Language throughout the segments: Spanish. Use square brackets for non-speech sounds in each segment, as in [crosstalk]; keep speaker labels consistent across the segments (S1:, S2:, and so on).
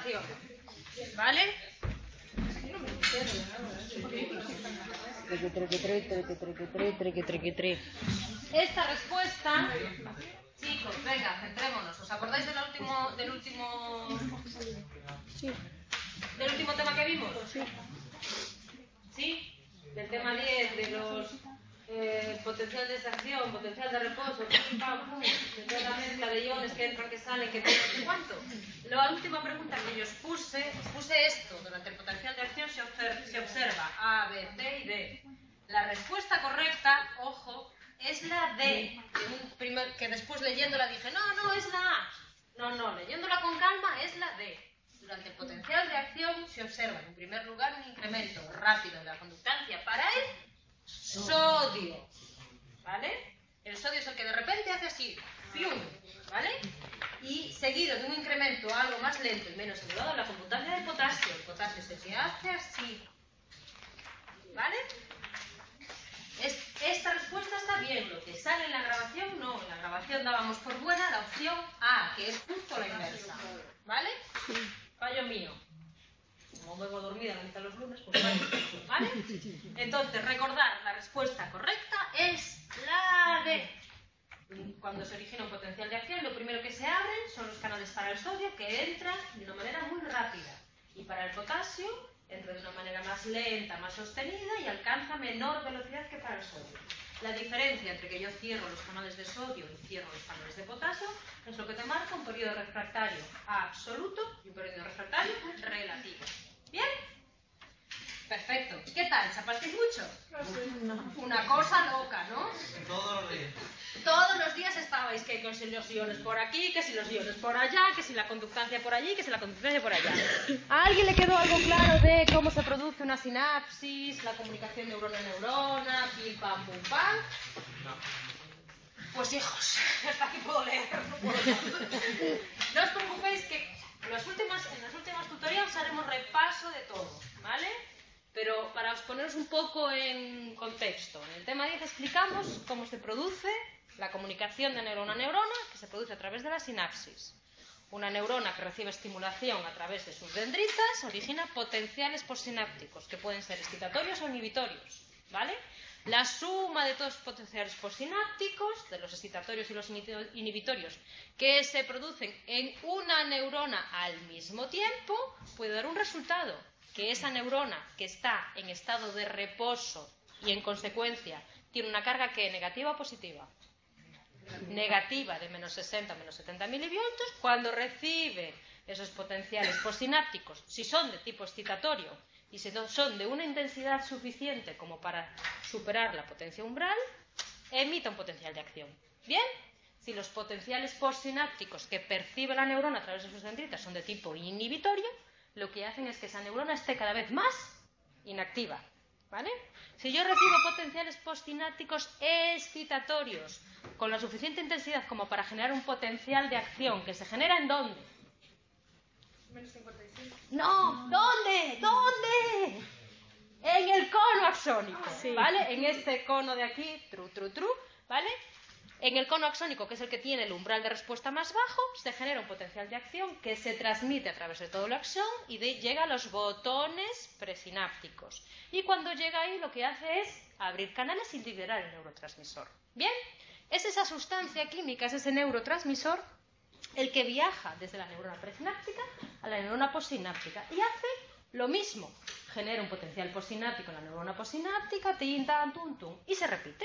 S1: Aclaración. ¿Vale? Esta respuesta, chicos, venga, centrémonos. ¿Os acordáis del último, del último, del último tema que vimos? Sí. ¿Sí? Del tema 10, de los eh, potencial de extracción, potencial de reposo, de la mezcla de iones que entran, que salen, que tienen cuánto. La última pregunta que yo os puse, puse esto, durante el potencial de acción se, observa, se observa A, B, C y D. La respuesta correcta, ojo, es la D, que, que después leyéndola dije, no, no, es la A. No, no, leyéndola con calma es la D. Durante el potencial de acción se observa, en primer lugar, un incremento rápido de la conductancia para el sodio. ¿Vale? El sodio es el que de repente hace así, ¡fium! ¿Vale? Y seguido de un incremento algo más lento y menos elevado la conductancia del potasio. El potasio se que hace así. ¿Vale? esta respuesta está bien. Lo que sale en la grabación, no. En la grabación dábamos por buena la opción A, que es justo la inversa. ¿Vale? Fallo mío como vuelvo dormida la mitad de los lunes, pues vale. Entonces, recordar, la respuesta correcta es la D. Cuando se origina un potencial de acción, lo primero que se abren son los canales para el sodio que entran de una manera muy rápida. Y para el potasio, entra de una manera más lenta, más sostenida y alcanza menor velocidad que para el sodio. La diferencia entre que yo cierro los canales de sodio y cierro los canales de potasio es lo que te marca un periodo refractario absoluto y un periodo refractario relativo. ¿Bien? Perfecto. ¿Qué tal? ¿Chapasteis mucho? Una cosa loca, ¿no?
S2: Todos los días.
S1: Todos los días estabais que si los iones por aquí, que si los iones por allá, que si la conductancia por allí, que si la conductancia por allá. ¿A alguien le quedó algo claro de cómo se produce una sinapsis, la comunicación neurona-neurona, pim pam pum pam? No. Pues hijos, [laughs] hasta aquí puedo leer. No, os preocupéis que en las últimas tutoriales haremos repaso de todo, ¿vale? Pero para os poneros un poco en contexto, en el tema 10 explicamos cómo se produce la comunicación de neurona a neurona, que se produce a través de la sinapsis. Una neurona que recibe estimulación a través de sus dendritas origina potenciales postsinápticos, que pueden ser excitatorios o inhibitorios, ¿vale? La suma de todos los potenciales postsinápticos, de los excitatorios y los inhibitorios, que se producen en una neurona al mismo tiempo, puede dar un resultado, que esa neurona que está en estado de reposo y en consecuencia tiene una carga que negativa o positiva. Negativa de menos 60 menos 70 milivoltios, cuando recibe esos potenciales postsinápticos, si son de tipo excitatorio y si son de una intensidad suficiente como para superar la potencia umbral, emita un potencial de acción. ¿Bien? Si los potenciales postsinápticos que percibe la neurona a través de sus dendritas son de tipo inhibitorio, lo que hacen es que esa neurona esté cada vez más inactiva. ¿Vale? Si yo recibo potenciales postsinápticos excitatorios con la suficiente intensidad como para generar un potencial de acción que se genera en dónde? No, ¿dónde? ¿Dónde? En el cono axónico, ¿vale? En este cono de aquí, tru, tru, tru, ¿vale? En el cono axónico, que es el que tiene el umbral de respuesta más bajo, se genera un potencial de acción que se transmite a través de todo el axón y llega a los botones presinápticos. Y cuando llega ahí, lo que hace es abrir canales y liberar el neurotransmisor. ¿Bien? Es esa sustancia química, es ese neurotransmisor el que viaja desde la neurona presináptica a la neurona postsináptica y hace lo mismo. Genera un potencial postsináptico en la neurona postsináptica, tin, tan, tum, tum, y se repite.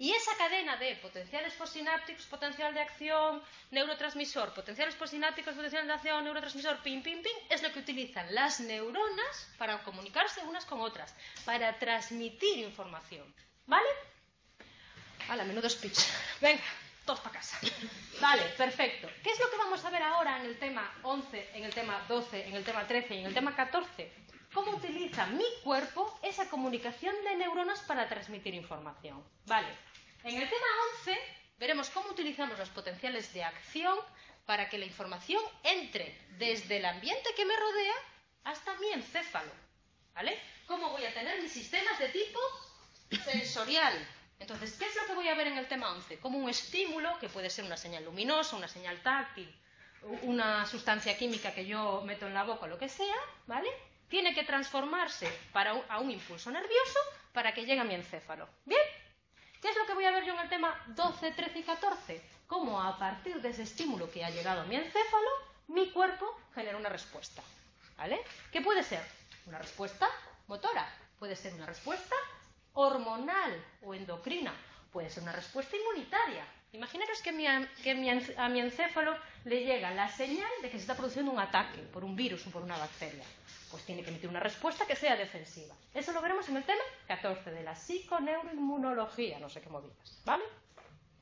S1: Y esa cadena de potenciales postsinápticos, potencial de acción, neurotransmisor, potenciales postsinápticos, potencial de acción, neurotransmisor, pim, pim, pim, es lo que utilizan las neuronas para comunicarse unas con otras, para transmitir información. ¿Vale? A la menudo speech. Venga todos para casa. Vale, perfecto. ¿Qué es lo que vamos a ver ahora en el tema 11, en el tema 12, en el tema 13 y en el tema 14? ¿Cómo utiliza mi cuerpo esa comunicación de neuronas para transmitir información? Vale. En el tema 11 veremos cómo utilizamos los potenciales de acción para que la información entre desde el ambiente que me rodea hasta mi encéfalo. ¿Vale? ¿Cómo voy a tener mis sistemas de tipo sensorial? Entonces, ¿qué es lo que voy a ver en el tema 11? Como un estímulo, que puede ser una señal luminosa, una señal táctil, una sustancia química que yo meto en la boca lo que sea, ¿vale? Tiene que transformarse para a un impulso nervioso para que llegue a mi encéfalo. ¿Bien? ¿Qué es lo que voy a ver yo en el tema 12, 13 y 14? Cómo a partir de ese estímulo que ha llegado a mi encéfalo, mi cuerpo genera una respuesta. ¿Vale? ¿Qué puede ser? Una respuesta motora, puede ser una respuesta hormonal o endocrina, puede ser una respuesta inmunitaria. Imaginaros que, a mi encéfalo le llega la señal de que se está produciendo un ataque por un virus o por una bacteria. Pues tiene que emitir una respuesta que sea defensiva. Eso lo veremos en el tema 14 de la psiconeuroinmunología, no sé qué movidas, ¿vale?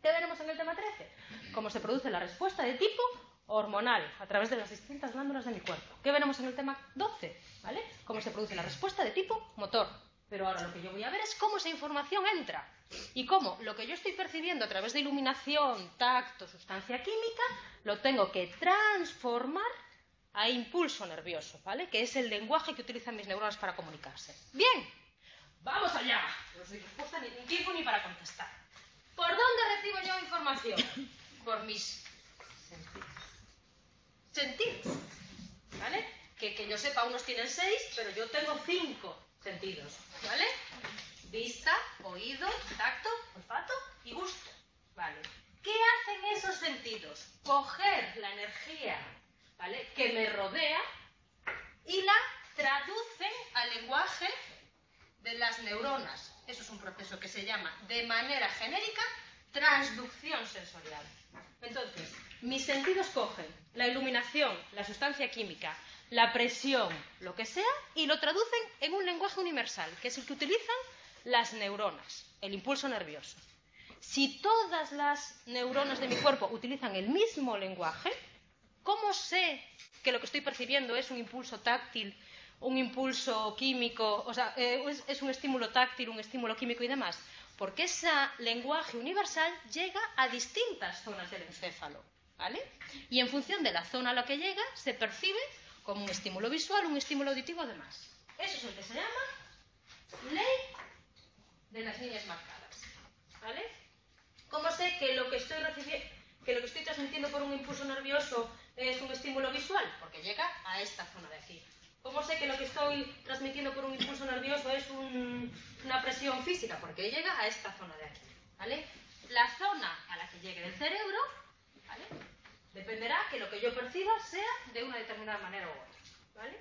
S1: ¿Qué veremos en el tema 13? Cómo se produce la respuesta de tipo hormonal a través de las distintas glándulas de mi cuerpo. ¿Qué veremos en el tema 12? ¿Vale? Cómo se produce la respuesta de tipo motor. Pero ahora lo que yo voy a ver es cómo esa información entra y cómo lo que yo estoy percibiendo a través de iluminación, tacto, sustancia química, lo tengo que transformar a impulso nervioso, ¿vale? Que es el lenguaje que utilizan mis neuronas para comunicarse. Bien, vamos allá. No os doy respuesta ni tiempo ni para contestar. ¿Por dónde recibo yo información? Por mis sentidos. Sentidos, ¿vale? Que, que yo sepa, unos tienen seis, pero yo tengo cinco sentidos, ¿vale? Vista, oído, tacto, olfato y gusto, ¿vale? ¿Qué hacen esos sentidos? Coger la energía, ¿vale? Que me rodea y la traducen al lenguaje de las neuronas. Eso es un proceso que se llama, de manera genérica, transducción sensorial. Entonces, mis sentidos cogen la iluminación, la sustancia química, la presión, lo que sea, y lo traducen en un lenguaje universal, que es el que utilizan las neuronas, el impulso nervioso. Si todas las neuronas de mi cuerpo utilizan el mismo lenguaje, ¿cómo sé que lo que estoy percibiendo es un impulso táctil, un impulso químico, o sea, eh, es un estímulo táctil, un estímulo químico y demás? Porque ese lenguaje universal llega a distintas zonas del encéfalo, ¿vale? Y en función de la zona a la que llega, se percibe como un estímulo visual, un estímulo auditivo además. Eso es el que se llama ley de las líneas marcadas. ¿Vale? ¿Cómo sé que lo que estoy que lo que estoy transmitiendo por un impulso nervioso es un estímulo visual? Porque llega a esta zona de aquí. ¿Cómo sé que lo que estoy transmitiendo por un impulso nervioso es una presión física? Porque llega a esta zona de aquí. ¿Vale? La zona a la que llegue del cerebro. Dependerá que lo que yo perciba sea de una determinada manera u otra. ¿Vale?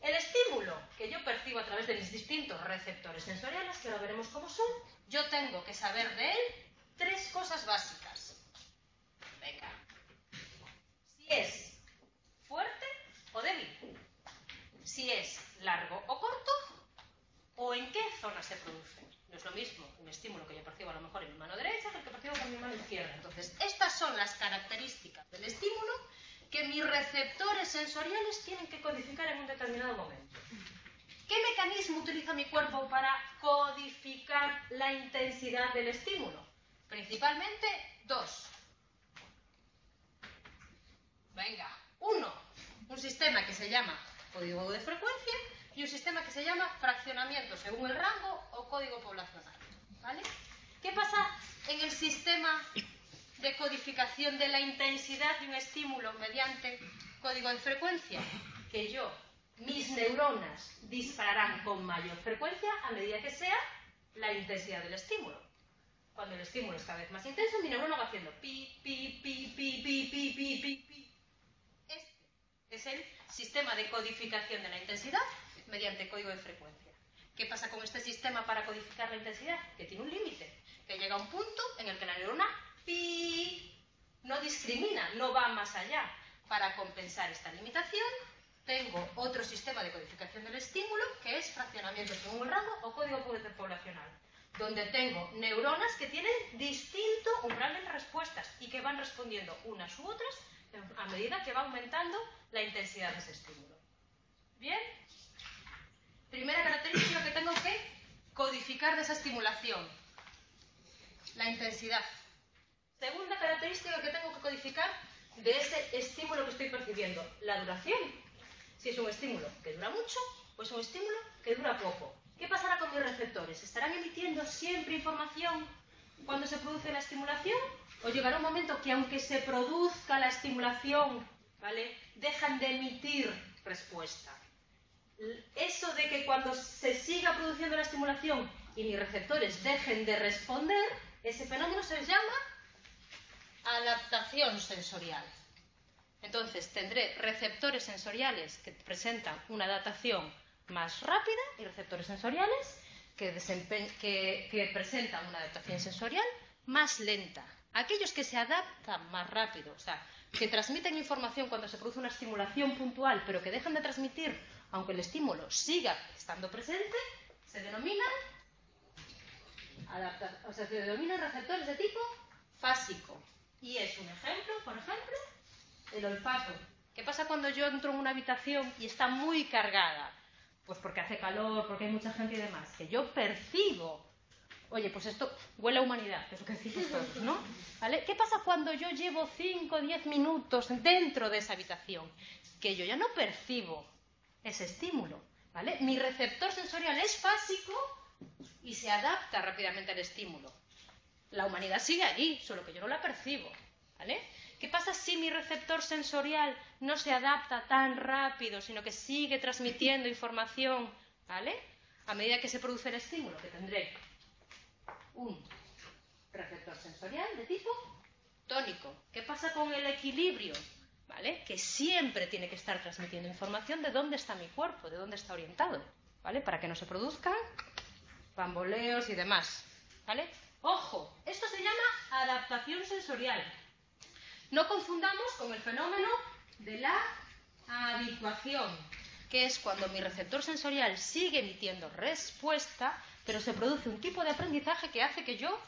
S1: El estímulo que yo percibo a través de mis distintos receptores sensoriales, que ahora veremos cómo son, yo tengo que saber de él tres cosas básicas. Venga. Si es fuerte o débil. Si es largo o corto. O en qué zona se produce. No es lo mismo un estímulo que yo percibo a lo mejor en mi mano derecha que el que percibo con mi mano izquierda. Entonces, estas son las características del estímulo que mis receptores sensoriales tienen que codificar en un determinado momento. ¿Qué mecanismo utiliza mi cuerpo para codificar la intensidad del estímulo? Principalmente dos. Venga, uno, un sistema que se llama código de frecuencia y un sistema que se llama fraccionamiento según el rango o código poblacional. ¿Vale? ¿Qué pasa en el sistema de codificación de la intensidad de un estímulo mediante código de frecuencia? Que yo, mis neuronas dispararán con mayor frecuencia a medida que sea la intensidad del estímulo. Cuando el estímulo es cada vez más intenso, mi neurona va haciendo pi, pi, pi, pi, pi, pi, pi, pi, pi. Este es el sistema de codificación de la intensidad mediante código de frecuencia. ¿Qué pasa con este sistema para codificar la intensidad? Que tiene un límite, que llega a un punto en el que la neurona pi no discrimina, no va más allá. Para compensar esta limitación, tengo otro sistema de codificación del estímulo, que es fraccionamiento según el rango o código poblacional, donde tengo neuronas que tienen distinto umbral de respuestas y que van respondiendo unas u otras a medida que va aumentando la intensidad de ese estímulo. ¿Bien? Primera característica que tengo que codificar de esa estimulación, la intensidad. Segunda característica que tengo que codificar de ese estímulo que estoy percibiendo, la duración. Si es un estímulo que dura mucho o es un estímulo que dura poco. ¿Qué pasará con mis receptores? ¿Estarán emitiendo siempre información cuando se produce la estimulación o llegará un momento que aunque se produzca la estimulación. Dejan de emitir respuesta. Eso de que cuando se siga produciendo la estimulación y mis receptores dejen de responder, ese fenómeno se llama adaptación sensorial. Entonces tendré receptores sensoriales que presentan una adaptación más rápida y receptores sensoriales que, que, presentan una adaptación sensorial más lenta. Aquellos que se adaptan más rápido, o sea, que transmiten información cuando se produce una estimulación puntual, pero que dejan de transmitir aunque el estímulo siga estando presente, se denominan, o sea, se denominan receptores de tipo fásico. Y es un ejemplo, por ejemplo, el olfato. ¿Qué pasa cuando yo entro en una habitación y está muy cargada? Pues porque hace calor, porque hay mucha gente y demás. Que yo percibo, oye, pues esto huele a humanidad, es lo que decimos todos, ¿no? ¿Qué pasa cuando yo llevo 5 o 10 minutos dentro de esa habitación? Que yo ya no percibo ese estímulo, ¿vale? Mi receptor sensorial es fásico y se adapta rápidamente al estímulo. La humanidad sigue allí, solo que yo no la percibo, ¿vale? ¿Qué pasa si mi receptor sensorial no se adapta tan rápido, sino que sigue transmitiendo información, ¿vale? A medida que se produce el estímulo, que tendré un receptor sensorial de tipo tónico. ¿Qué pasa con el equilibrio? ¿Vale? Que siempre tiene que estar transmitiendo información de dónde está mi cuerpo, de dónde está orientado, ¿vale? Para que no se produzcan bamboleos y demás, ¿vale? Ojo, esto se llama adaptación sensorial. No confundamos con el fenómeno de la habituación, que es cuando mi receptor sensorial sigue emitiendo respuesta, pero se produce un tipo de aprendizaje que hace que yo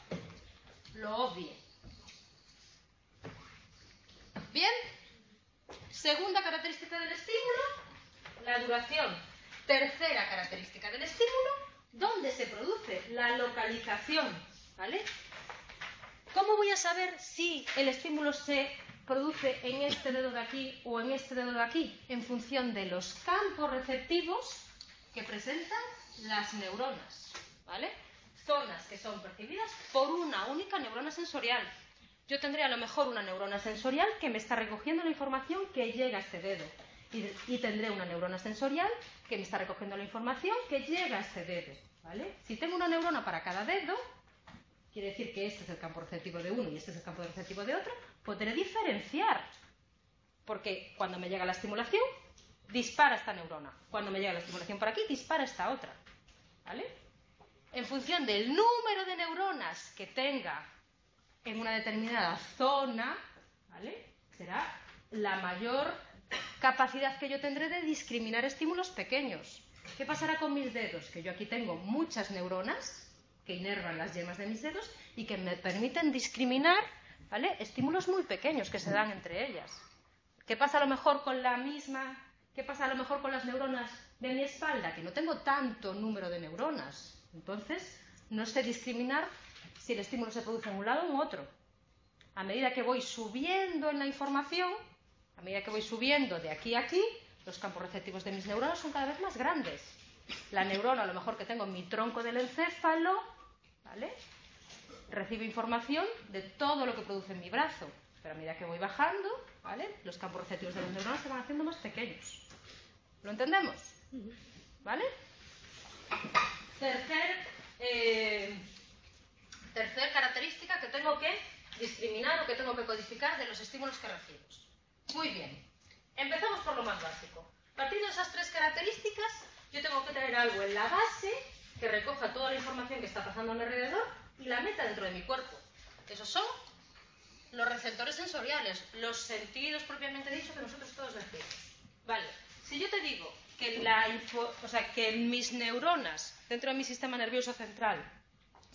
S1: lo obvie. Bien, segunda característica del estímulo, la duración. Tercera característica del estímulo, ¿dónde se produce? La localización, ¿vale? ¿Cómo voy a saber si el estímulo se produce en este dedo de aquí o en este dedo de aquí? En función de los campos receptivos que presentan las neuronas, ¿vale? Zonas que son percibidas por una única neurona sensorial. Yo tendré a lo mejor una neurona sensorial que me está recogiendo la información que llega a este dedo. Y, tendré una neurona sensorial que me está recogiendo la información que llega a este dedo. ¿vale? Si tengo una neurona para cada dedo, quiere decir que este es el campo receptivo de uno y este es el campo receptivo de otro, podré diferenciar. Porque cuando me llega la estimulación, dispara esta neurona. Cuando me llega la estimulación por aquí, dispara esta otra. ¿Vale? En función del número de neuronas que tenga en una determinada zona, ¿vale? Será la mayor capacidad que yo tendré de discriminar estímulos pequeños. ¿Qué pasará con mis dedos? Que yo aquí tengo muchas neuronas que inervan las yemas de mis dedos y que me permiten discriminar ¿vale? estímulos muy pequeños que se dan entre ellas. ¿Qué pasa a lo mejor con la misma, qué pasa a lo mejor con las neuronas de mi espalda? Que no tengo tanto número de neuronas. Entonces, no sé discriminar si el estímulo se produce en un lado o en otro. A medida que voy subiendo en la información, a medida que voy subiendo de aquí a aquí, los campos receptivos de mis neuronas son cada vez más grandes. La neurona, a lo mejor que tengo en mi tronco del encéfalo, ¿vale? Recibe información de todo lo que produce en mi brazo, pero a medida que voy bajando, ¿vale? Los campos receptivos de las neuronas se van haciendo más pequeños. ¿Lo entendemos? ¿Vale? Tercer, eh, tercer característica que tengo que discriminar o que tengo que codificar de los estímulos que recibo. Muy bien. Empezamos por lo más básico. Partiendo de esas tres características, yo tengo que tener algo en la base que recoja toda la información que está pasando a mi alrededor y la meta dentro de mi cuerpo. Esos son los receptores sensoriales, los sentidos propiamente dicho que nosotros todos decimos. Vale, si yo te digo que, la o sea, que mis neuronas dentro de mi sistema nervioso central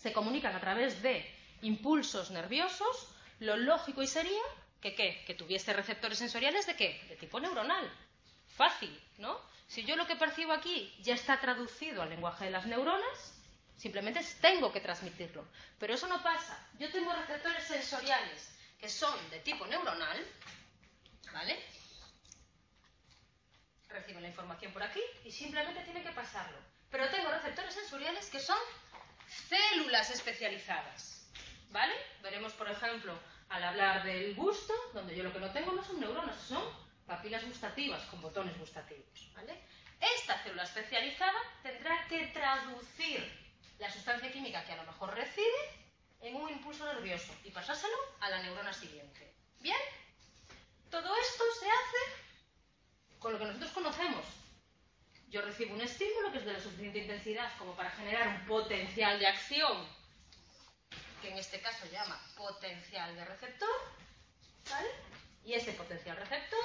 S1: se comunican a través de impulsos nerviosos, lo lógico y sería que, ¿qué? que tuviese receptores sensoriales de qué? De tipo neuronal. Fácil, ¿no? Si yo lo que percibo aquí ya está traducido al lenguaje de las neuronas, simplemente tengo que transmitirlo. Pero eso no pasa. Yo tengo receptores sensoriales que son de tipo neuronal, ¿vale? Reciben la información por aquí y simplemente tiene que pasarlo. Pero tengo receptores sensoriales que son células especializadas, ¿vale? Veremos, por ejemplo, al hablar del gusto, donde yo lo que no tengo no son neuronas, son papilas gustativas con botones gustativos. ¿vale? Esta célula especializada tendrá que traducir la sustancia química que a lo mejor recibe en un impulso nervioso y pasárselo a la neurona siguiente. ¿Bien? Todo esto se hace con lo que nosotros conocemos. Yo recibo un estímulo que es de la suficiente intensidad como para generar un potencial de acción, que en este caso llama potencial de receptor, ¿vale? Y ese potencial receptor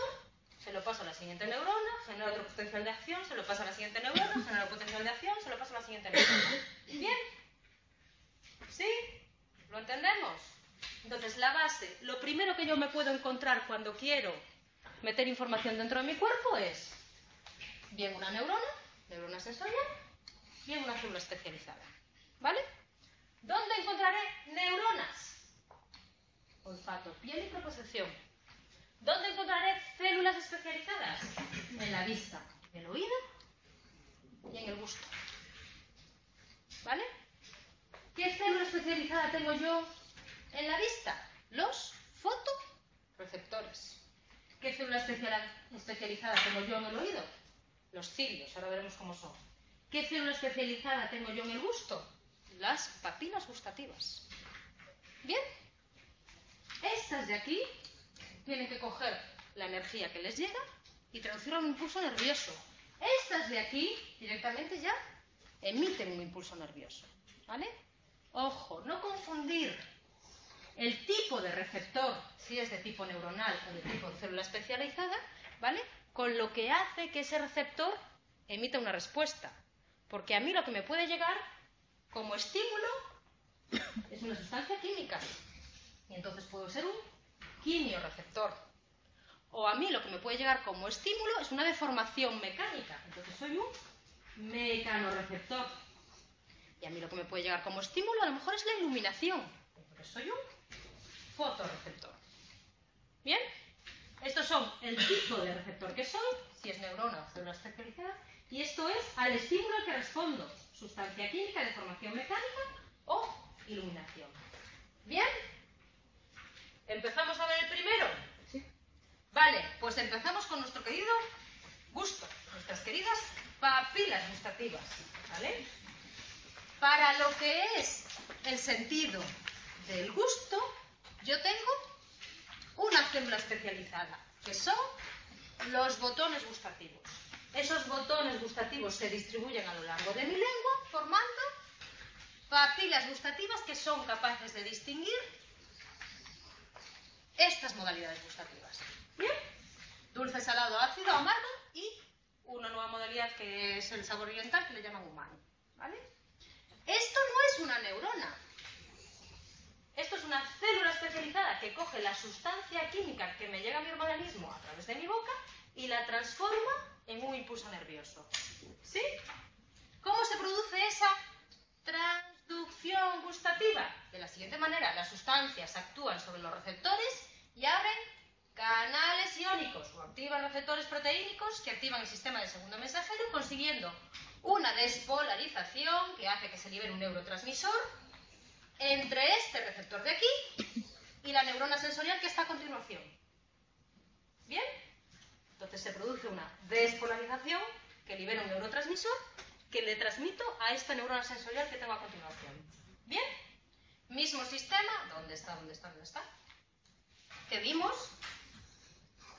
S1: se lo paso a la siguiente neurona, genera otro potencial de acción, se lo pasa a la siguiente neurona, genera otro potencial de acción, se lo pasa a la siguiente neurona. ¿Bien? ¿Sí? ¿Lo entendemos? Entonces, la base, lo primero que yo me puedo encontrar cuando quiero meter información dentro de mi cuerpo es bien una neurona, neurona sensorial, bien una célula especializada. ¿Vale? ¿Dónde encontraré neuronas? Olfato, piel y proposición. ¿Dónde encontraré células especializadas? En la vista, en el oído y en el gusto. ¿Vale? ¿Qué célula especializada tengo yo en la vista? Los fotoreceptores. ¿Qué célula especializada tengo yo en el oído? Los cilios, ahora veremos cómo son. ¿Qué célula especializada tengo yo en el gusto? Las papilas gustativas. ¿Bien? Estas de aquí tienen que coger la energía que les llega y traducirla a un impulso nervioso. Estas de aquí directamente ya emiten un impulso nervioso. ¿Vale? Ojo, no confundir el tipo de receptor, si es de tipo neuronal o de tipo célula especializada, ¿vale? Con lo que hace que ese receptor emita una respuesta. Porque a mí lo que me puede llegar como estímulo es una sustancia química. Y entonces puedo ser un quimioreceptor. O a mí lo que me puede llegar como estímulo es una deformación mecánica. Entonces soy un mecanoreceptor. Y a mí lo que me puede llegar como estímulo a lo mejor es la iluminación. Entonces soy un fotoreceptor. ¿Bien? Estos son el tipo de receptor que soy, si es neurona o célula especializada, y esto es al estímulo al que respondo, sustancia química, deformación mecánica o iluminación. ¿Bien? ¿Empezamos a ver el primero? Sí. Vale, pues empezamos con nuestro querido gusto, nuestras queridas papilas gustativas. ¿Vale? Para lo que es el sentido del gusto, yo tengo una célula especializada, que son los botones gustativos. Esos botones gustativos se distribuyen a lo largo de mi lengua, formando papilas gustativas que son capaces de distinguir estas modalidades gustativas. ¿Bien? Dulce, salado, ácido, amargo y una nueva modalidad que es el sabor oriental que le llaman humano. ¿Vale? Esto no es una neurona, esto es una célula especializada que coge la sustancia química que me llega a mi organismo a través de mi boca y la transforma en un impulso nervioso. ¿Sí? ¿Cómo se produce esa transducción gustativa? De la siguiente manera, las sustancias actúan sobre los receptores y abren canales iónicos o activan receptores proteínicos que activan el sistema de segundo mensajero consiguiendo una despolarización que hace que se libere un neurotransmisor entre este receptor de aquí y la neurona sensorial que está a continuación. ¿Bien? Entonces se produce una despolarización que libera un neurotransmisor que le transmito a esta neurona sensorial que tengo a continuación. ¿Bien? Mismo sistema, ¿dónde está, dónde está, dónde está? Que vimos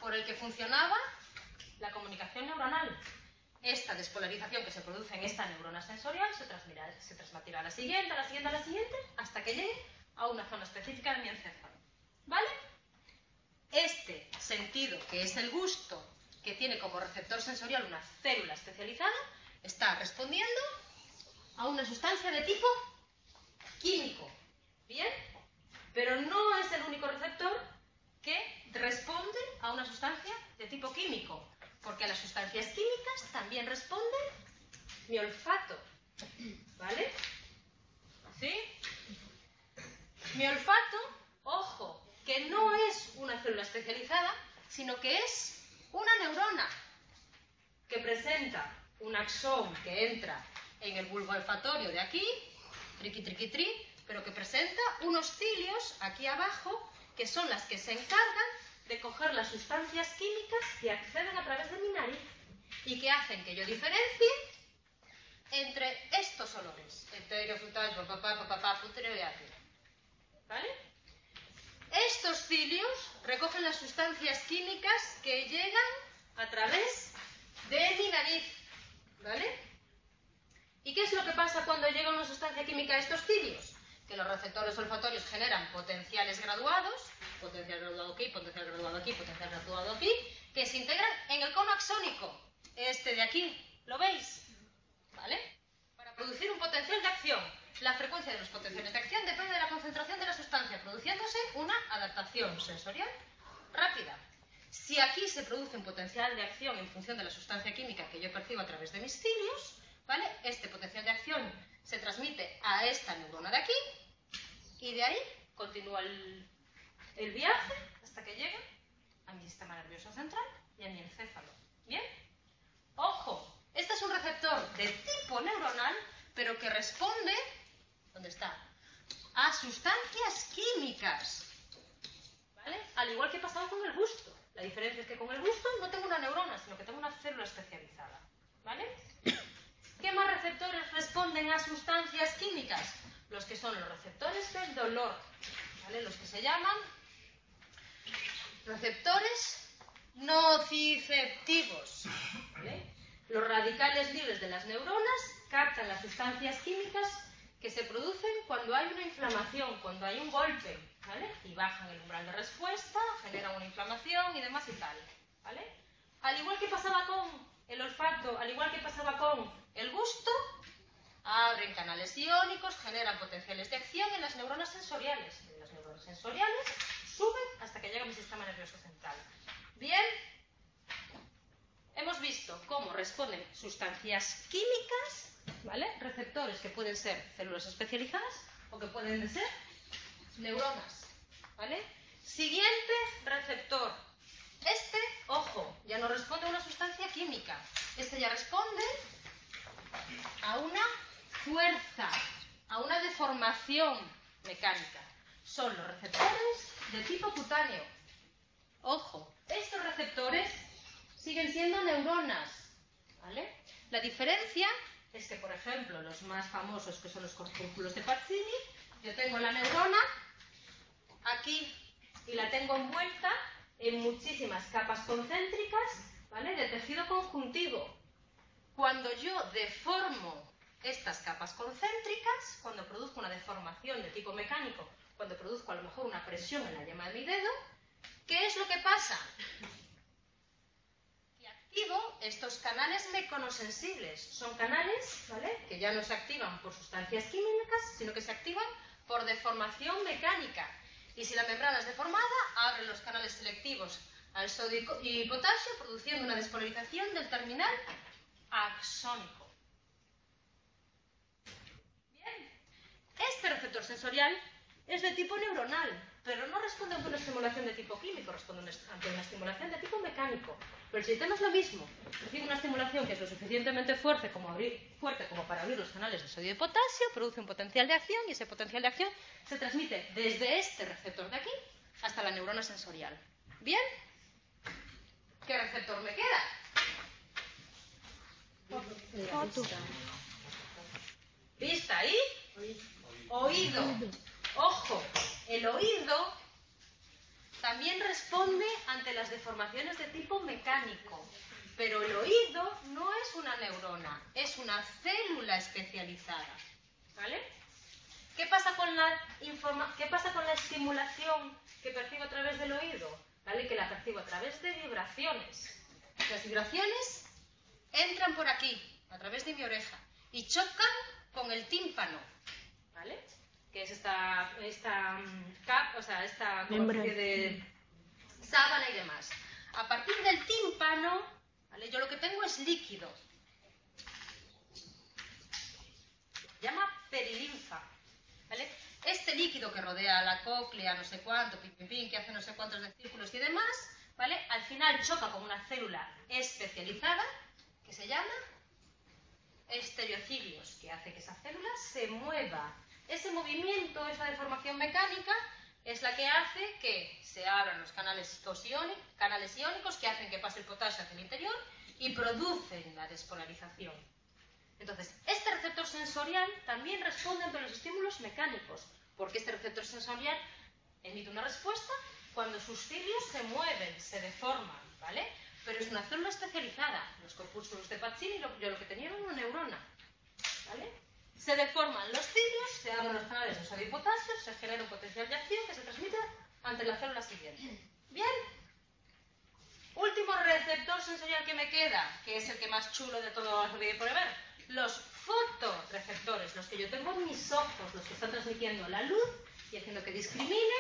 S1: por el que funcionaba la comunicación neuronal esta despolarización que se produce en esta neurona sensorial se se transmitirá a la siguiente, a la siguiente, a la siguiente, hasta que llegue a una zona específica de mi encéfalo. ¿Vale? Este sentido, que es el gusto, que tiene como receptor sensorial una célula especializada, está respondiendo a una sustancia de tipo químico. ¿Bien? Pero no es el único receptor que responde a una sustancia de tipo químico porque las sustancias químicas también responde mi olfato. ¿Vale? ¿Sí? Mi olfato, ojo, que no es una célula especializada, sino que es una neurona que presenta un axón que entra en el bulbo olfatorio de aquí, triqui triqui tri, pero que presenta unos cilios aquí abajo que son las que se encargan de coger las sustancias químicas que acceden a través de mi nariz y que hacen que yo diferencie entre estos olores, etéreo, frutal, papá, papá, putéreo y ácido. ¿Vale? Estos cilios recogen las sustancias químicas que llegan a través de mi nariz. ¿Vale? ¿Y qué es lo que pasa cuando llega una sustancia química a estos cilios? Que los receptores olfatorios generan potenciales graduados, potencial graduado aquí, potencial graduado aquí, potencial graduado aquí, que se integran en el cono axónico, este de aquí. ¿Lo veis? ¿Vale? Para producir un potencial de acción, la frecuencia de los potenciales de acción depende de la concentración de la sustancia, produciéndose una adaptación sensorial rápida. Si aquí se produce un potencial de acción en función de la sustancia química que yo percibo a través de mis cilios, ¿vale? Este potencial de acción se transmite a esta neurona de aquí y de ahí continúa el, el viaje hasta que llega a mi sistema nervioso central y a mi encéfalo. ¿Bien? Ojo, este es un receptor de tipo neuronal, pero que responde, ¿dónde está? A sustancias químicas. ¿Vale? Al igual que pasaba con el gusto. La diferencia es que con el gusto no tengo una neurona, sino que tengo una célula especializada. ¿Vale? ¿Qué más receptores responden a sustancias químicas? Los que son los receptores del dolor, ¿vale? Los que se llaman receptores nociceptivos. Los radicales libres de las neuronas captan las sustancias químicas que se producen cuando hay una inflamación, cuando hay un golpe, ¿vale? Y bajan el umbral de respuesta, generan una inflamación y demás y tal, ¿vale? Al igual que pasaba con el olfato, al igual que pasaba con el gusto, abren canales iónicos, generan potenciales de acción en las neuronas sensoriales. Y las neuronas sensoriales suben hasta que llega a mi sistema nervioso central. Bien, hemos visto cómo responden sustancias químicas, ¿vale? Receptores que pueden ser células especializadas o que pueden ser neuronas, ¿vale? Siguiente receptor. Este, ojo, ya no responde a una sustancia química. Este ya responde a una fuerza, a una deformación mecánica. Son los receptores de tipo cutáneo. Ojo, estos receptores siguen siendo neuronas, ¿vale? La diferencia es que, por ejemplo, los más famosos que son los corpúsculos de Pazzini, yo tengo la neurona aquí y la tengo envuelta en muchísimas capas concéntricas, ¿vale? De tejido conjuntivo. Cuando yo deformo estas capas concéntricas, cuando produzco una deformación de tipo mecánico, cuando produzco a lo mejor una presión en la yema de mi dedo, ¿qué es lo que pasa? Que activo estos canales meconosensibles. Son canales, ¿vale? Que ya no se activan por sustancias químicas, sino que se activan por deformación mecánica. Y si la membrana es deformada, abren los canales selectivos al sodio y potasio, produciendo una despolarización del terminal axónico. Bien, este receptor sensorial es de tipo neuronal, pero no responde ante una estimulación de tipo químico, responde ante una estimulación de tipo mecánico. Pero el sistema es lo mismo, recibe una estimulación que es lo suficientemente fuerte como, abrir, fuerte como para abrir los canales de sodio y potasio, produce un potencial de acción y ese potencial de acción se transmite desde este receptor de aquí hasta la neurona sensorial. ¿Bien? ¿Qué receptor me queda? Vista y oído. Ojo, el oído también responde ante las deformaciones de tipo mecánico, pero el oído no es una neurona, es una célula especializada. ¿Vale? ¿Qué pasa con la, ¿Qué pasa con la estimulación que percibo a través del oído? ¿Vale? Que la percibo a través de vibraciones. Las vibraciones entran por aquí, a través de mi oreja, y chocan con el tímpano, ¿vale? Que es esta, esta cap, o sea, esta de sábana y demás. A partir del tímpano, ¿vale? Yo lo que tengo es líquido. Se llama perilinfa, ¿vale? Este líquido que rodea la cóclea, no sé cuánto, pim, pim, pim, que hace no sé cuántos de círculos y demás, ¿vale? Al final choca con una célula especializada que se llama estereocilios, que hace que esa célula se mueva. Ese movimiento, esa deformación mecánica, es la que hace que se abran los canales, canales iónicos que hacen que pase el potasio hacia el interior y producen la despolarización. Entonces, este receptor sensorial también responde ante los estímulos mecánicos, porque este receptor sensorial emite una respuesta cuando sus cilios se mueven, se deforman, ¿vale? Pero es una célula especializada. Los corpúsculos de Pacini, yo lo que tenía era una neurona, ¿vale? Se deforman los cilios, se abren los canales de sodio y potasio, se genera un potencial de acción que se transmite ante la célula siguiente. Bien. Último receptor sensorial que me queda, que es el que más chulo de todo lo que por ver. Los fotoreceptores, los que yo tengo en mis ojos, los que están transmitiendo la luz y haciendo que discrimine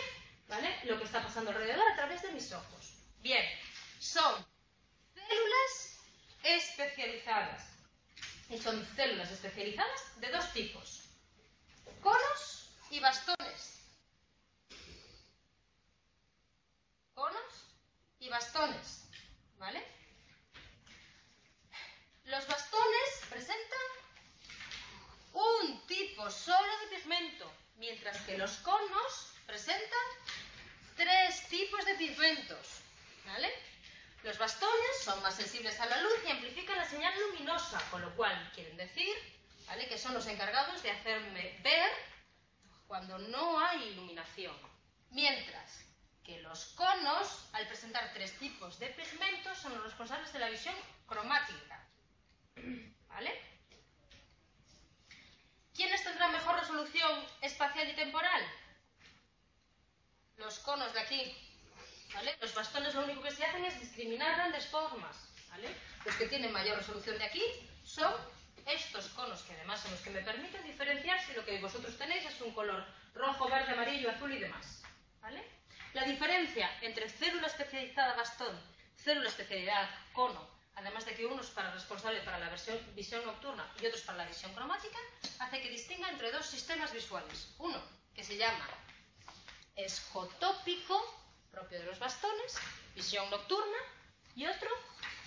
S1: ¿vale? lo que está pasando alrededor a través de mis ojos. Bien, son células especializadas. Y son células especializadas de dos tipos. Conos y bastones. Conos y bastones. ¿Vale? Los bastones presentan un tipo solo de pigmento, mientras que los conos presentan tres tipos de pigmentos. ¿Vale? Los bastones son más sensibles a la luz y amplifican la señal luminosa, con lo cual quieren decir que son los encargados de hacerme ver cuando no hay iluminación. Mientras que los conos, al presentar tres tipos de pigmentos, son los responsables de la visión cromática. ¿Quiénes tendrán mejor resolución espacial y temporal? Los conos de aquí, los bastones lo único que se hacen es discriminar grandes formas, Los que tienen mayor resolución de aquí son estos conos, que además son los que me permiten diferenciar si lo que vosotros tenéis es un color rojo, verde, amarillo, azul y demás, La diferencia entre célula especializada bastón, célula especialidad cono, además de que uno es para responsable para la visión nocturna y otros para la visión cromática, hace que distinga entre dos sistemas visuales. Uno, que se llama escotópico, propio de los bastones, visión nocturna, y otro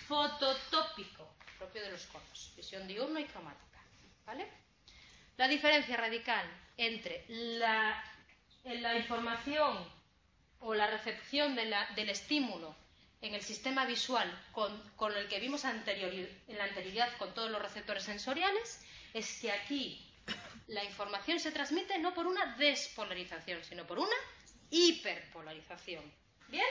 S1: fototópico, propio de los conos, visión diurna y cromática. ¿vale? La diferencia radical entre la, información o la recepción del estímulo en el sistema visual con, el que vimos anterior, en la anterioridad con todos los receptores sensoriales es que aquí la información se transmite no por una despolarización, sino por una hiperpolarización. ¿Bien?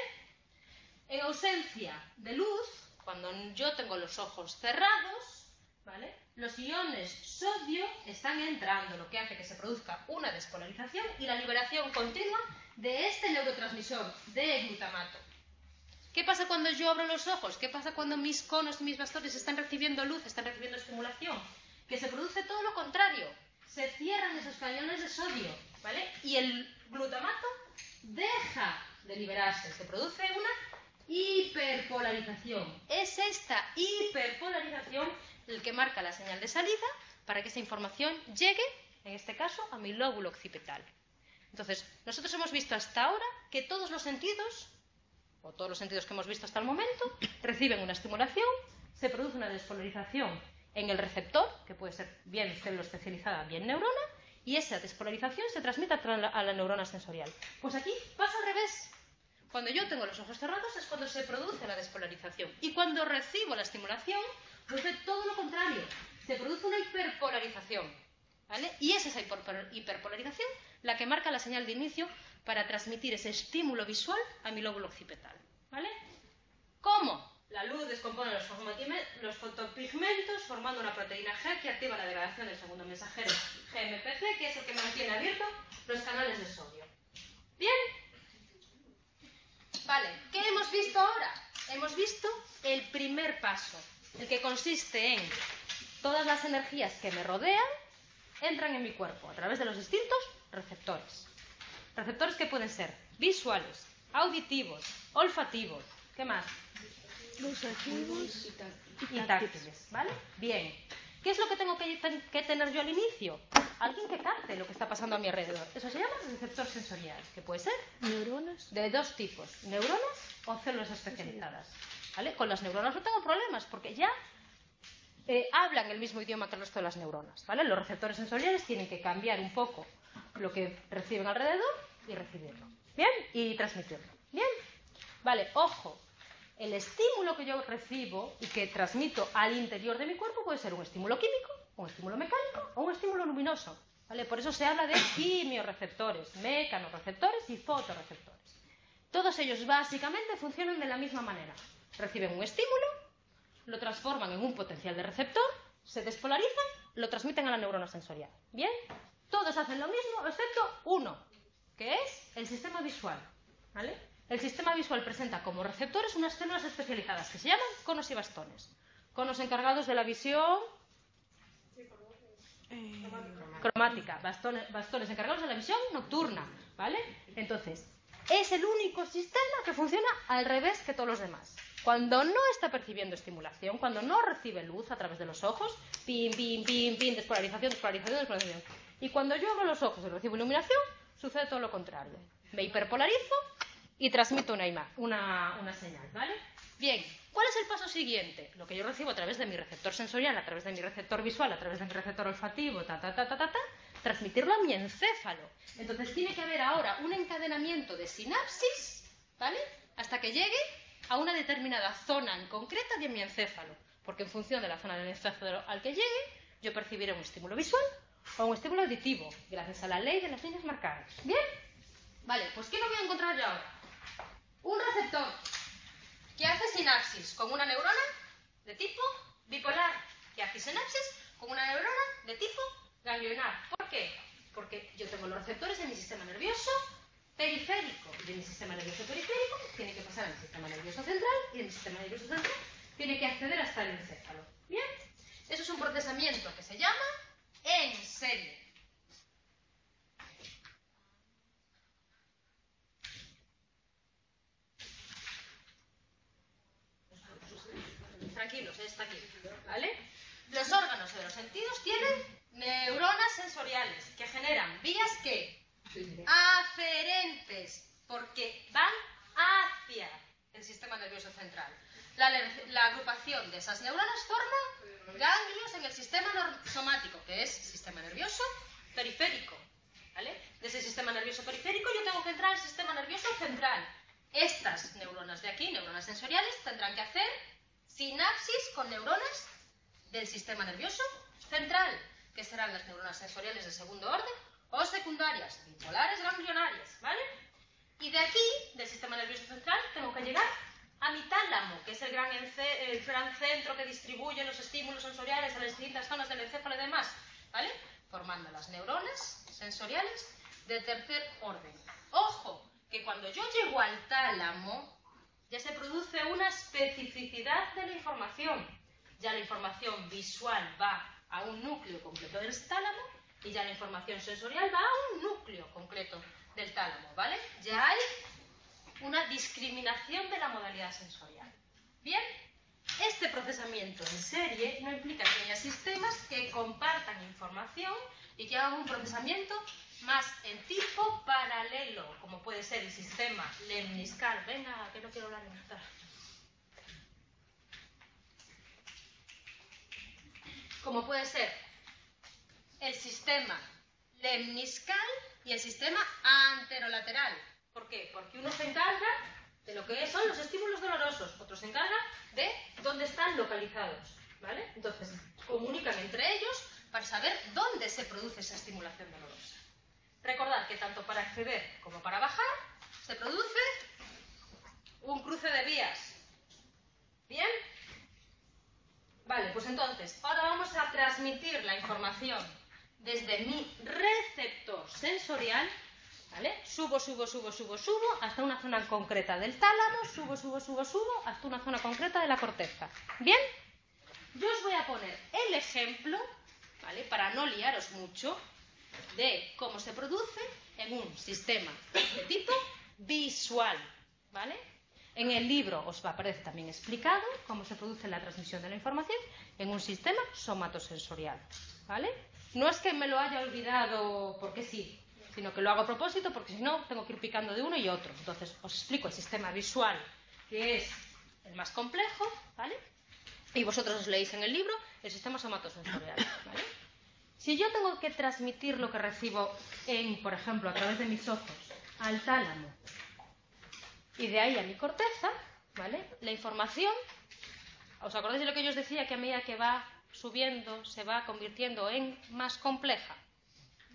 S1: En ausencia de luz, cuando yo tengo los ojos cerrados, ¿vale? los iones sodio están entrando, lo que hace que se produzca una despolarización y la liberación continua de este neurotransmisor de glutamato. ¿Qué pasa cuando yo abro los ojos? ¿Qué pasa cuando mis conos y mis bastones están recibiendo luz, están recibiendo estimulación? Que se produce todo lo contrario. Se cierran esos cañones de sodio, ¿vale? Y el glutamato deja de liberarse, se produce una hiperpolarización. Es esta hiperpolarización el que marca la señal de salida para que esa información llegue, en este caso, a mi lóbulo occipital. Entonces, nosotros hemos visto hasta ahora que todos los sentidos, o todos los sentidos que hemos visto hasta el momento, reciben una estimulación, se produce una despolarización en el receptor, que puede ser bien célula especializada, bien neurona, y esa despolarización se transmite a la neurona sensorial. Pues aquí pasa al revés. Cuando yo tengo los ojos cerrados es cuando se produce la despolarización. Y cuando recibo la estimulación, produce todo lo contrario. Se produce una hiperpolarización. ¿vale? Y es esa hiperpolarización la que marca la señal de inicio para transmitir ese estímulo visual a mi lóbulo occipital. ¿Vale? ¿Cómo? La luz descompone los, fotopigmentos formando una proteína G que activa la degradación del segundo mensajero GMPC, que es el que mantiene abiertos los canales de sodio. ¿Bien? Vale, ¿qué hemos visto ahora? Hemos visto el primer paso, el que consiste en todas las energías que me rodean entran en mi cuerpo a través de los distintos receptores. Receptores que pueden ser visuales, auditivos, olfativos, ¿qué más? Y táctiles. ¿vale? Bien. ¿Qué es lo que tengo que, que, tener yo al inicio? Alguien que capte lo que está pasando a mi alrededor. Eso se llama receptor sensorial, que puede ser
S2: neuronas
S1: de dos tipos, neuronas o células especializadas. ¿Vale? Con las neuronas no tengo problemas porque ya eh, hablan el mismo idioma que el resto de las neuronas. ¿vale? Los receptores sensoriales tienen que cambiar un poco lo que reciben alrededor y recibirlo. ¿Bien? Y transmitirlo. ¿Bien? Vale, ojo. El estímulo que yo recibo y que transmito al interior de mi cuerpo puede ser un estímulo químico, un estímulo mecánico o un estímulo luminoso. ¿vale? Por eso se habla de quimioreceptores, mecanorreceptores y fotoreceptores. Todos ellos básicamente funcionan de la misma manera. Reciben un estímulo, lo transforman en un potencial de receptor, se despolarizan, lo transmiten a la neurona sensorial. ¿Bien? Todos hacen lo mismo, excepto uno, que es el sistema visual. ¿Vale? El sistema visual presenta como receptores unas células especializadas que se llaman conos y bastones. Conos encargados de la visión cromática, bastones, bastones encargados de la visión nocturna, ¿vale? Entonces, es el único sistema que funciona al revés que todos los demás. Cuando no está percibiendo estimulación, cuando no recibe luz a través de los ojos, pim, pim, pim, pim, despolarización, despolarización, despolarización. Y cuando yo abro los ojos y recibo iluminación, sucede todo lo contrario. Me hiperpolarizo y transmito una, una, una señal, ¿vale? Bien, ¿cuál es el paso siguiente? Lo que yo recibo a través de mi receptor sensorial, a través de mi receptor visual, a través de mi receptor olfativo, ta, ta, ta, ta, ta, ta, transmitirlo a mi encéfalo. Entonces tiene que haber ahora un encadenamiento de sinapsis, ¿vale? Hasta que llegue a una determinada zona en concreta de mi encéfalo. Porque en función de la zona del encéfalo al que llegue, yo percibiré un estímulo visual o un estímulo auditivo, gracias a la ley de las líneas marcadas. ¿Bien? Vale, pues ¿qué me voy a encontrar yo ahora? Un receptor que hace sinapsis con una neurona de tipo bipolar, que hace sinapsis con una neurona de tipo ganglionar. ¿Por qué? Porque yo tengo los receptores en mi sistema nervioso periférico y de mi sistema nervioso periférico tiene que pasar al sistema nervioso central y el sistema nervioso central tiene que acceder hasta el encéfalo. ¿Bien? Eso es un procesamiento que se llama en serie. Está aquí. ¿Vale? Los órganos de los sentidos tienen neuronas sensoriales que generan vías que aferentes porque van hacia el sistema nervioso central. La, la, agrupación de esas neuronas forma ganglios en el sistema somático, que es sistema nervioso periférico. ¿vale? De ese sistema nervioso periférico yo tengo que entrar al sistema nervioso central. Estas neuronas de aquí, neuronas sensoriales, tendrán que hacer sinapsis con neuronas del sistema nervioso central, que serán las neuronas sensoriales de segundo orden o secundarias, bipolares, ganglionarias, ¿vale? Y de aquí, del sistema nervioso central, tengo que llegar a mi tálamo, que es el gran, centro que distribuye los estímulos sensoriales a las distintas zonas del encéfalo y demás, ¿vale? Formando las neuronas sensoriales de tercer orden. Ojo, que cuando yo llego al tálamo, ya se produce una especificidad de la información. Ya la información visual va a un núcleo completo del tálamo y ya la información sensorial va a un núcleo concreto del tálamo, ¿vale? Ya hay una discriminación de la modalidad sensorial. Bien, este procesamiento en serie no implica que haya sistemas que compartan información y que hagan un procesamiento más en tipo paralelo, como puede ser el sistema lemniscal. Venga, que no quiero hablar de Como puede ser el sistema lemniscal y el sistema anterolateral. ¿Por qué? Porque uno se encarga de lo que son los estímulos dolorosos, otro se encarga de dónde están localizados. ¿Vale? Entonces, comunican entre ellos para saber dónde se produce esa estimulación dolorosa. Recordad que tanto para acceder como para bajar se produce un cruce de vías. ¿Bien? Vale, pues entonces, ahora vamos a transmitir la información desde mi receptor sensorial, ¿vale? Subo, subo, subo, subo, subo, hasta una zona concreta del tálamo, subo, subo, subo, subo, hasta una zona concreta de la corteza. ¿Bien? Yo os voy a poner el ejemplo, ¿vale? Para no liaros mucho, de cómo se produce en un sistema de tipo visual, ¿vale? En el libro os va a aparecer también explicado cómo se produce la transmisión de la información en un sistema somatosensorial, ¿vale? No es que me lo haya olvidado porque sí, sino que lo hago a propósito porque si no tengo que ir picando de uno y otro. Entonces os explico el sistema visual, que es el más complejo, ¿vale? Y vosotros os leéis en el libro el sistema somatosensorial, ¿vale? Si yo tengo que transmitir lo que recibo en, por ejemplo, a través de mis ojos al tálamo. Y de ahí a mi corteza, ¿vale? La información, ¿os acordáis de lo que yo os decía? Que a medida que va subiendo, se va convirtiendo en más compleja.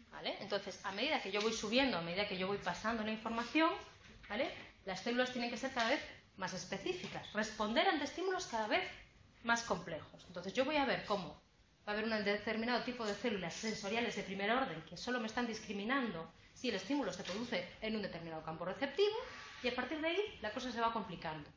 S1: ¿Vale? Entonces, a medida que yo voy subiendo, a medida que yo voy pasando la información, ¿vale? Las células tienen que ser cada vez más específicas, responder ante estímulos cada vez más complejos. Entonces, yo voy a ver cómo va a haber un determinado tipo de células sensoriales de primer orden que solo me están discriminando si el estímulo se produce en un determinado campo receptivo y a partir de ahí la cosa se va complicando.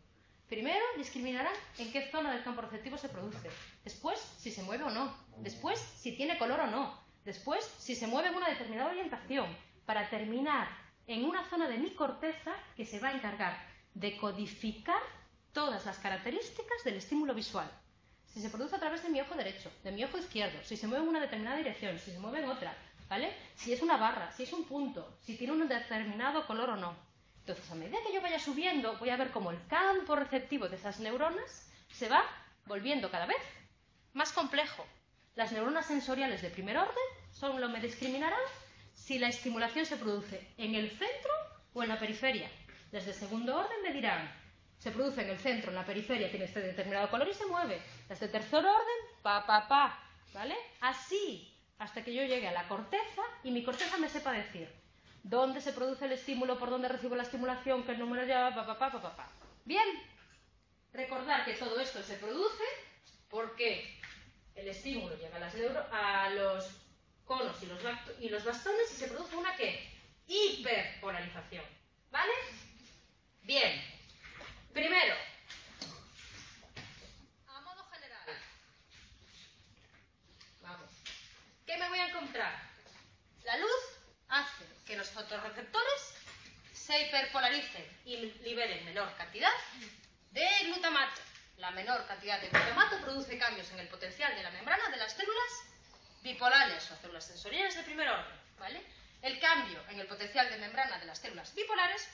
S1: Primero discriminará en qué zona del campo receptivo se produce, después si se mueve o no, después si tiene color o no, después si se mueve en una determinada orientación, para terminar en una zona de mi corteza que se va a encargar de codificar todas las características del estímulo visual. Si se produce a través de mi ojo derecho, de mi ojo izquierdo, si se mueve en una determinada dirección, si se mueve en otra, ¿vale? Si es una barra, si es un punto, si tiene un determinado color o no. Entonces, a medida que yo vaya subiendo, voy a ver cómo el campo receptivo de esas neuronas se va volviendo cada vez más complejo. Las neuronas sensoriales de primer orden solo me discriminarán si la estimulación se produce en el centro o en la periferia. Las de segundo orden me dirán, se produce en el centro, en la periferia, tiene este determinado color y se mueve. Las de tercer orden, pa, pa, pa, ¿vale? Así, hasta que yo llegue a la corteza y mi corteza me sepa decir dónde se produce el estímulo, por dónde recibo la estimulación, qué número ya, pa, pa, pa, pa, pa, pa. Bien, recordar que todo esto se produce porque el estímulo llega a, las a los conos y los, y los bastones y se produce una ¿qué? hiperpolarización. ¿Vale? Bien. Primero, a modo general, vamos, ¿qué me voy a encontrar? La luz hace que los fotorreceptores se hiperpolaricen y liberen menor cantidad de glutamato. La menor cantidad de glutamato produce cambios en el potencial de la membrana de las células bipolares o células sensoriales de primer orden. ¿vale? El cambio en el potencial de membrana de las células bipolares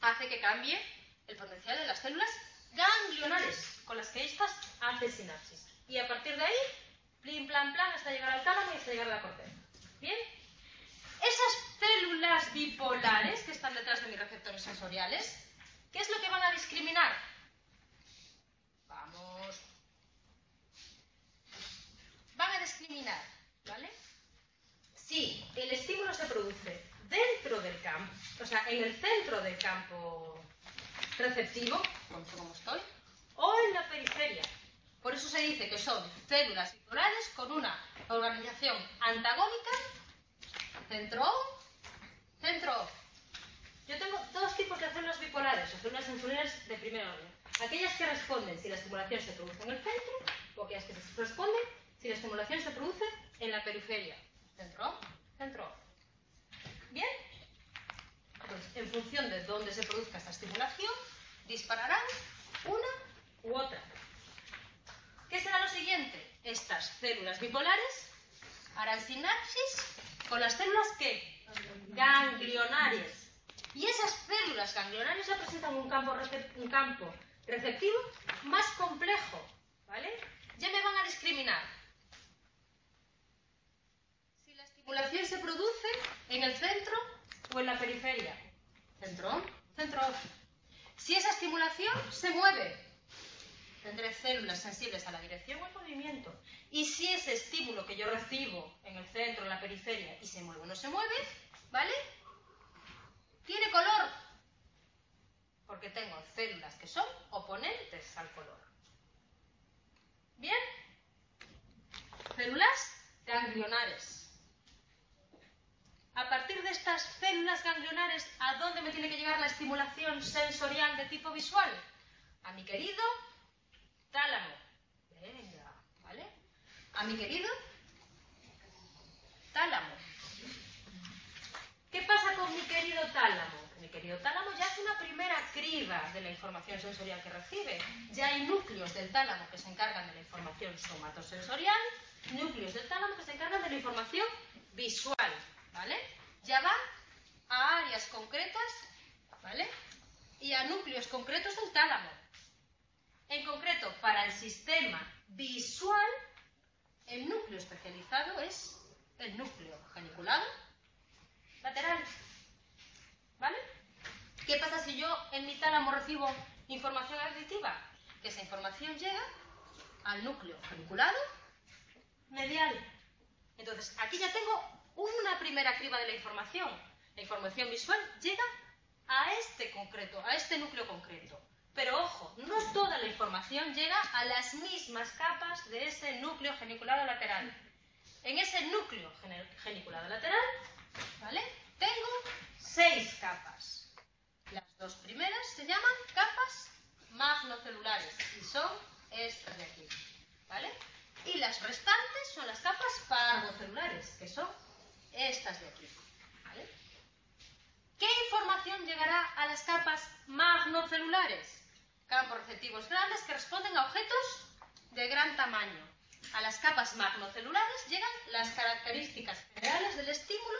S1: hace que cambie el potencial de las células ganglionares, con las que estas hacen sinapsis. Y a partir de ahí, plim, plan, plan, hasta llegar al tálamo y hasta llegar a la corteza. ¿Bien? Esas células bipolares que están detrás de mis receptores sensoriales, ¿qué es lo que van a discriminar? Vamos. Van a discriminar, ¿vale? Si el estímulo se produce dentro del campo, o sea, en el centro del campo receptivo, como estoy, o en la periferia. Por eso se dice que son células bipolares con una organización antagónica, centro centro Yo tengo dos tipos de células bipolares, o células sensoriales de primer orden. Aquellas que responden si la estimulación se produce en el centro, o aquellas que responden si la estimulación se produce en la periferia. Centro, centro. ¿Bien? Entonces, en función de dónde se produzca esta estimulación, dispararán una u otra. ¿Qué será lo siguiente? Estas células bipolares harán sinapsis con las células que ganglionares. Y esas células ganglionares representan un campo, un campo receptivo más complejo. ¿Vale? Ya me van a discriminar. Si la estimulación se produce en el centro o en la periferia. Centro, centro. Si esa estimulación se mueve, tendré células sensibles a la dirección o al movimiento. Y si ese estímulo que yo recibo en el centro, en la periferia, y se mueve o no se mueve, ¿vale? Tiene color. Porque tengo células que son oponentes al color. ¿Bien? Células ganglionares. A partir de estas células ganglionares, ¿a dónde me tiene que llegar la estimulación sensorial de tipo visual? A mi querido tálamo. Venga, ¿vale? A mi querido tálamo. ¿Qué pasa con mi querido tálamo? Mi querido tálamo ya es una primera criba de la información sensorial que recibe. Ya hay núcleos del tálamo que se encargan de la información somatosensorial, núcleos del tálamo que se encargan de la información visual. ¿vale? Ya va a áreas concretas, ¿vale? Y a núcleos concretos del tálamo. En concreto, para el sistema visual, el núcleo especializado es el núcleo geniculado lateral, ¿vale? en mi tálamo recibo información auditiva? Que esa información llega al núcleo vinculado medial. Entonces, aquí ya tengo una primera criba de la información. La información visual llega a este concreto, a este núcleo concreto. Pero ojo, no toda la información llega a las mismas capas de ese núcleo geniculado lateral. En ese núcleo geniculado lateral, ¿vale? Tengo seis capas. Las dos primeras se llaman capas magnocelulares y son estas de aquí, ¿vale? Y las restantes son las capas parvocelulares, que son estas de aquí, ¿vale? ¿Qué información llegará a las capas magnocelulares? Campos receptivos grandes que responden a objetos de gran tamaño. A las capas magnocelulares llegan las características generales del estímulo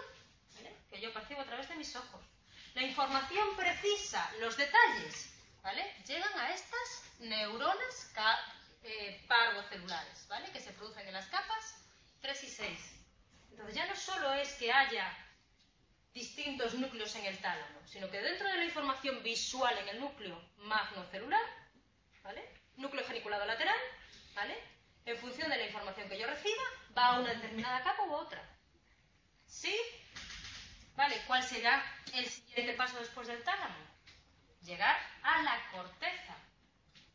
S1: que yo percibo a través de mis ojos. La información precisa, los detalles, ¿vale? Llegan a estas neuronas eh, parvocelulares, ¿vale? Que se producen en las capas 3 y 6. Entonces ya no solo es que haya distintos núcleos en el tálamo, sino que dentro de la información visual en el núcleo magnocelular, ¿vale? Núcleo geniculado lateral, ¿vale? En función de la información que yo reciba, va a una determinada capa u otra. ¿Sí? ¿Vale? ¿Cuál será el siguiente paso después del tálamo? Llegar a la corteza.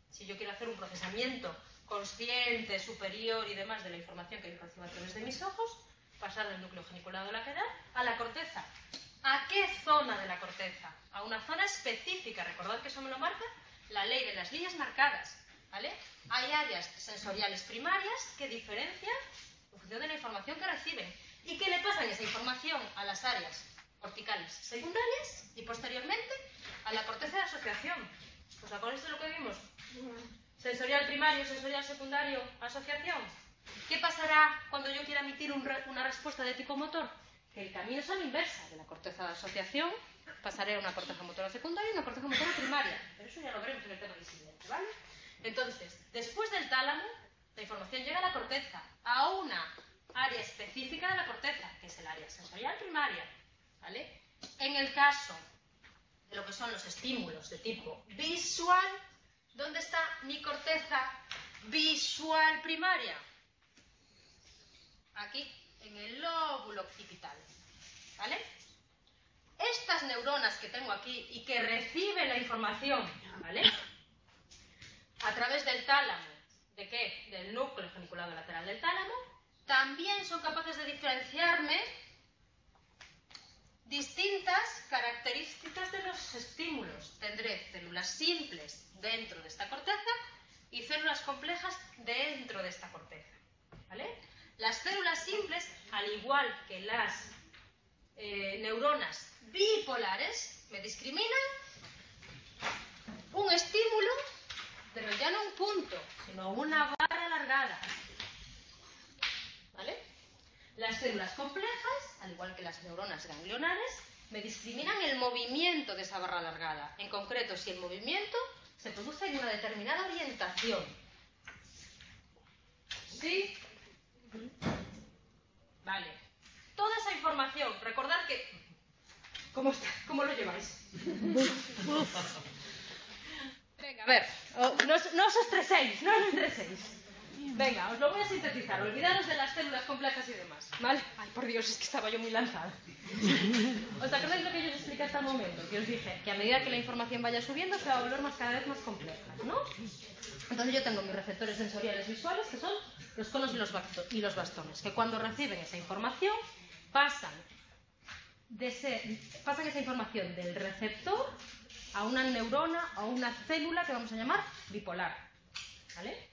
S1: Si yo quiero hacer un procesamiento consciente, superior y demás de la información que yo recibo a través de mis ojos, pasar del núcleo geniculado lateral a la corteza. ¿A qué zona de la corteza? A una zona específica. Recordad que eso me lo marca la ley de las líneas marcadas. ¿vale? Hay áreas sensoriales primarias que diferencian en función de la información que reciben. ¿Y qué le pasa en esa información a las áreas corticales secundarias y posteriormente a la corteza de asociación? ¿Os acordáis de lo que vimos? Sensorial primario, sensorial secundario, asociación. ¿Qué pasará cuando yo quiera emitir una respuesta de tipo motor? Que el camino es a la inversa de la corteza de asociación, pasaré a una corteza motora secundaria y una corteza motora primaria. Pero eso ya lo veremos en el tema visibilidad, ¿vale? Entonces, después del tálamo, la información llega a la corteza, a una área específica de la corteza, que es el área sensorial primaria, ¿vale? En el caso de lo que son los estímulos de tipo visual, ¿dónde está mi corteza visual primaria? Aquí, en el lóbulo occipital. ¿Vale? Estas neuronas que tengo aquí y que reciben la información, ¿vale? A través del tálamo, ¿de qué? Del núcleo geniculado lateral del tálamo, también son capaces de diferenciarme distintas características de los estímulos. Tendré células simples dentro de esta corteza y células complejas dentro de esta corteza. ¿Vale? Las células simples, al igual que las eh, neuronas bipolares, me discriminan un estímulo, pero ya no un punto, sino una barra alargada. ¿Vale? Las células complejas, al igual que las neuronas ganglionares, me discriminan el movimiento de esa barra alargada. En concreto, si el movimiento se produce en una determinada orientación. ¿Sí? Vale. Toda esa información, recordad que... ¿Cómo, está? ¿Cómo lo lleváis? Venga, a ver, no, os estreséis, no os estreséis. Venga, os lo voy a sintetizar. Olvidaros de las células complejas y demás. ¿Vale? Ay, por Dios, es que estaba yo muy lanzada. ¿Os acordáis lo que yo os expliqué hasta el momento? Que os dije que a medida que la información vaya subiendo se va a volver más, cada vez más compleja, ¿no? Entonces yo tengo mis receptores sensoriales visuales, que son los conos y los, y los bastones, que cuando reciben esa información pasan, de pasan esa información del receptor a una neurona o a una célula que vamos a llamar bipolar. ¿Vale?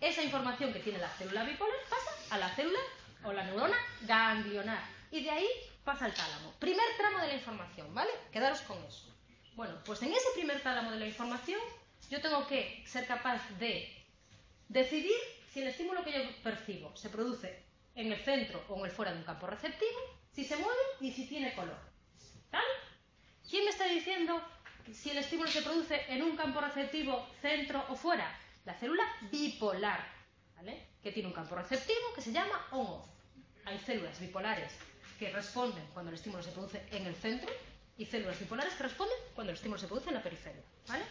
S1: Esa información que tiene la célula bipolar pasa a la célula o la neurona ganglionar. Y de ahí pasa al tálamo. Primer tramo de la información, ¿vale? Quedaros con eso. Bueno, pues en ese primer tálamo de la información yo tengo que ser capaz de decidir si el estímulo que yo percibo se produce en el centro o en el fuera de un campo receptivo, si se mueve y si tiene color. ¿Vale? ¿Quién me está diciendo si el estímulo se produce en un campo receptivo, centro o fuera? La célula bipolar, ¿vale? Que tiene un campo receptivo que se llama on-off. Hay células bipolares que responden cuando el estímulo se produce en el centro y células bipolares que responden cuando el estímulo se produce en la periferia. ¿vale?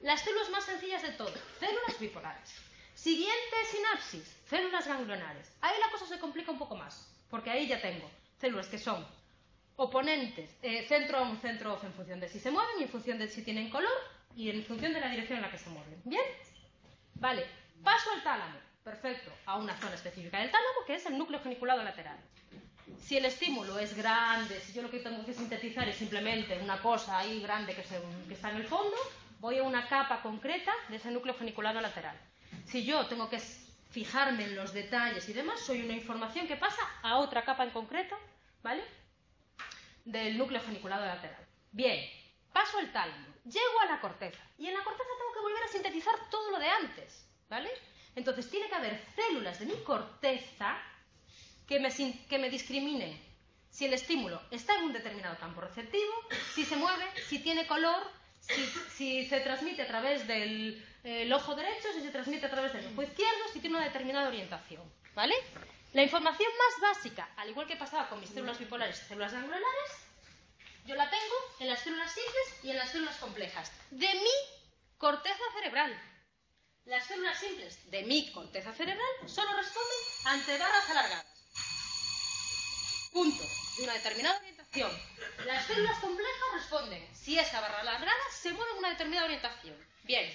S1: Las células más sencillas de todo, células bipolares. Siguiente sinapsis, células ganglionares. Ahí la cosa se complica un poco más, porque ahí ya tengo células que son oponentes, eh, centro un centro off en función de si se mueven y en función de si tienen color y en función de la dirección en la que se mueven. ¿Bien? Vale, paso al tálamo. Perfecto, a una zona específica del tálamo que es el núcleo geniculado lateral. Si el estímulo es grande, si yo lo que tengo que sintetizar es simplemente una cosa ahí grande que, que está en el fondo, voy a una capa concreta de ese núcleo geniculado lateral. Si yo tengo que fijarme en los detalles y demás, soy una información que pasa a otra capa en concreto, ¿vale? Del núcleo geniculado lateral. Bien, paso el tálamo, llego a la corteza y en la corteza tengo sintetizar todo lo de antes, ¿vale? Entonces tiene que haber células de mi corteza que me, que me discriminen si el estímulo está en un determinado campo receptivo, si se mueve, si tiene color, si, se transmite a través del ojo derecho, si se transmite a través del ojo izquierdo, si tiene una determinada orientación. ¿Vale? La información más básica, al igual que pasaba con mis células bipolares y células ganglionares, yo la tengo en las células simples y en las células complejas de mi corteza cerebral. Las células simples de mi corteza cerebral solo responden ante barras alargadas. Punto. De una determinada orientación. Las células complejas responden si esa barra alargada se mueve en una determinada orientación. Bien.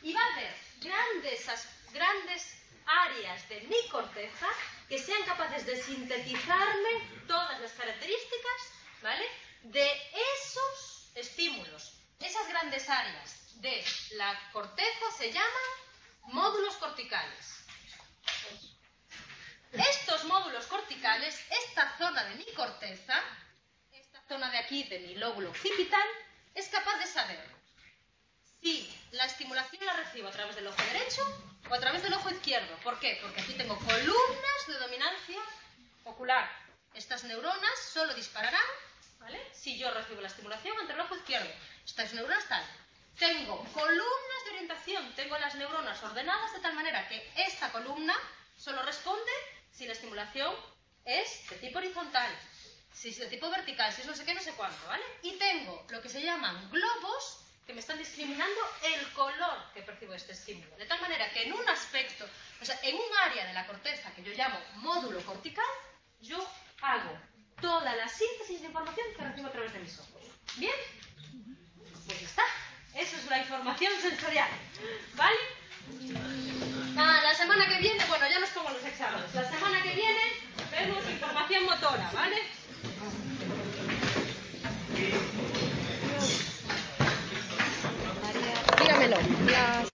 S1: Y va a haber grandes, grandes áreas de mi corteza que sean capaces de sintetizarme todas las características, ¿vale? De esos estímulos. Esas grandes áreas de la corteza se llaman módulos corticales. Estos módulos corticales, esta zona de mi corteza, esta zona de aquí de mi lóbulo occipital, es capaz de saber si la estimulación la recibo a través del ojo derecho o a través del ojo izquierdo. ¿Por qué? Porque aquí tengo columnas de dominancia ocular. Estas neuronas solo dispararán ¿vale? si yo recibo la estimulación entre el ojo izquierdo. Estas neuronas tal. Tengo columnas de orientación, tengo las neuronas ordenadas de tal manera que esta columna solo responde si la estimulación es de tipo horizontal, si es de tipo vertical, si es no sé qué, no sé cuánto, ¿vale? Y tengo lo que se llaman globos que me están discriminando el color que percibo este estímulo. De tal manera que en un aspecto, o sea, en un área de la corteza que yo llamo módulo cortical, yo hago toda la síntesis de información que recibo a través de mis ojos. ¿Bien? Pues está. Eso es la información sensorial. ¿Vale? Ah, la semana que viene, bueno, ya nos pongo los exámenes. La semana que viene vemos información motora, ¿vale? Dígamelo.